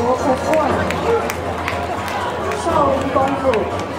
我可过了，少林功夫。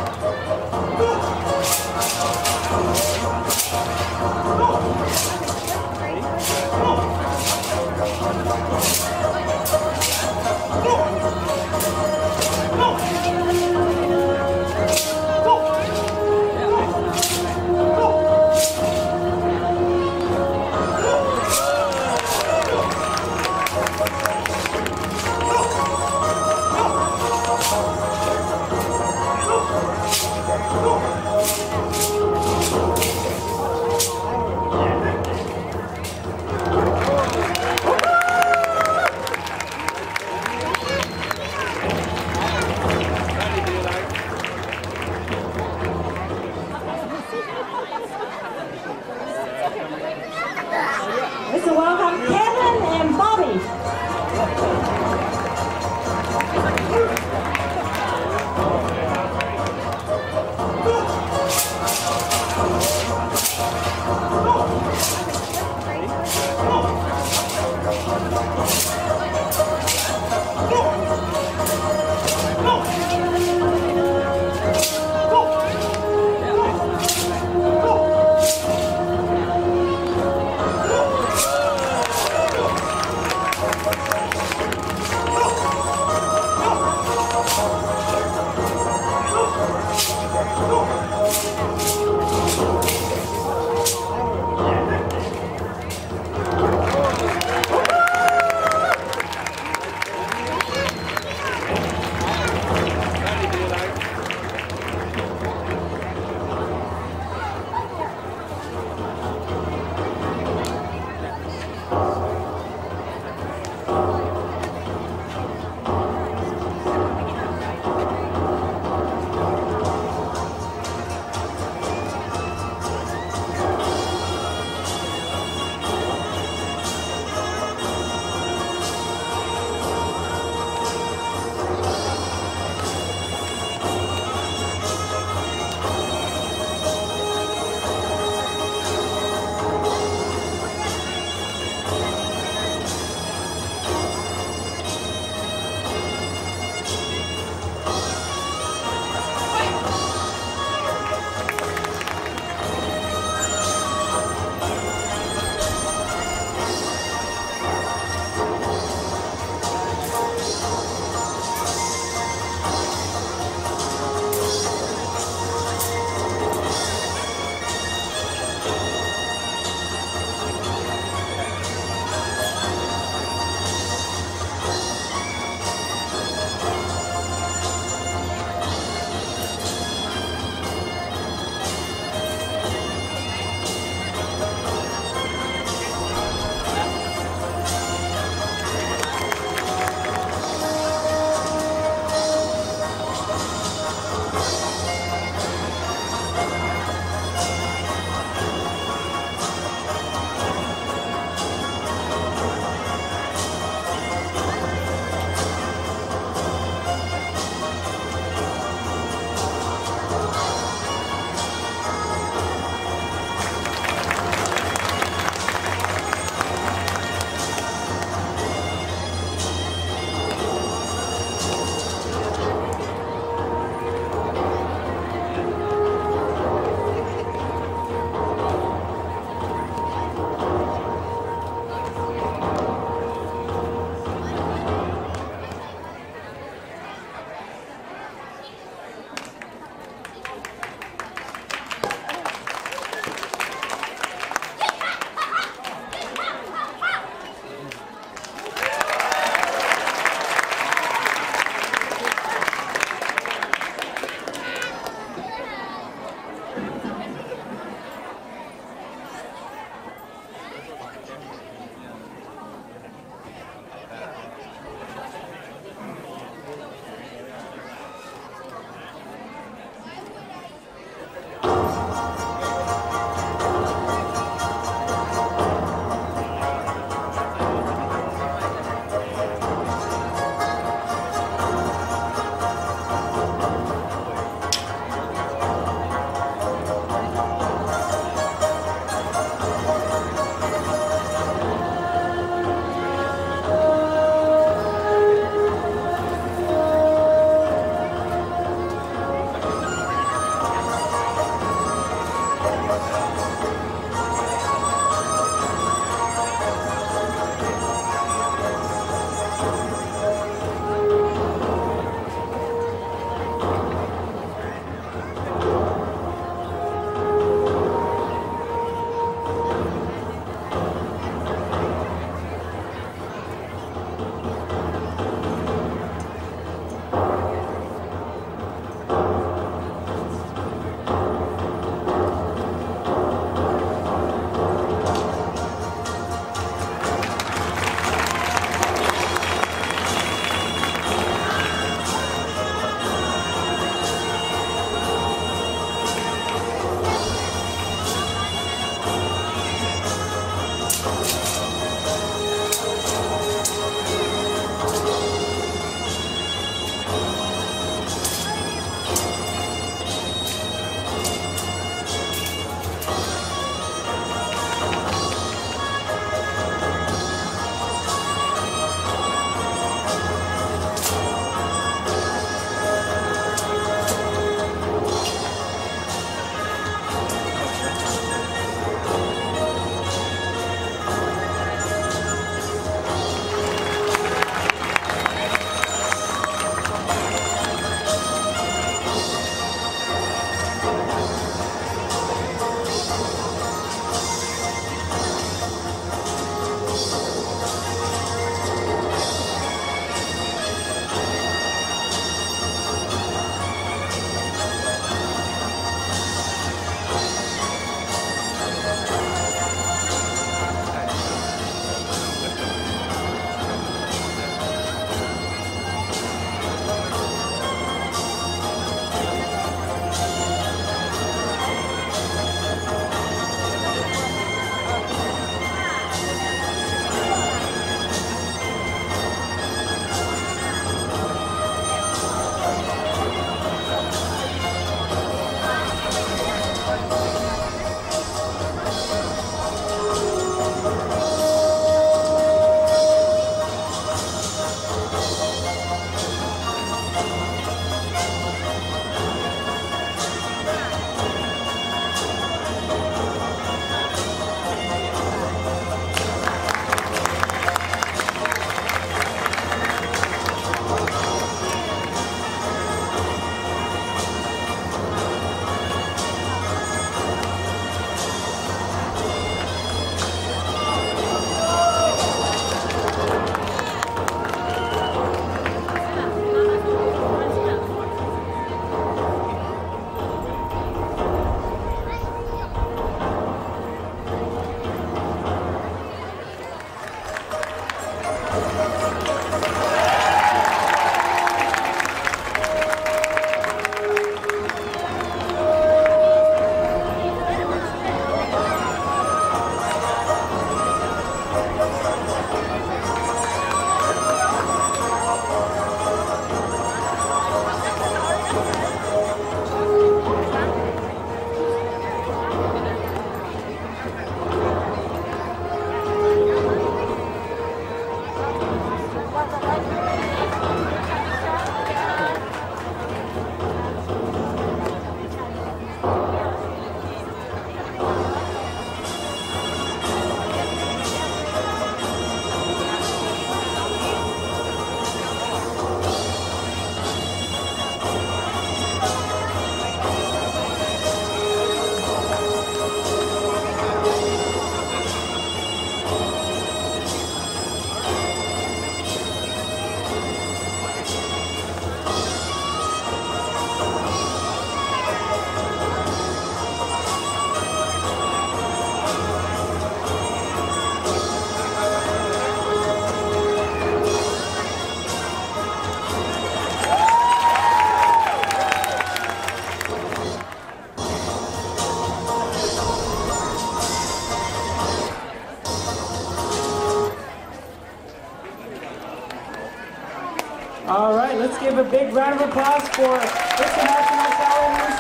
Round of applause for International Salad.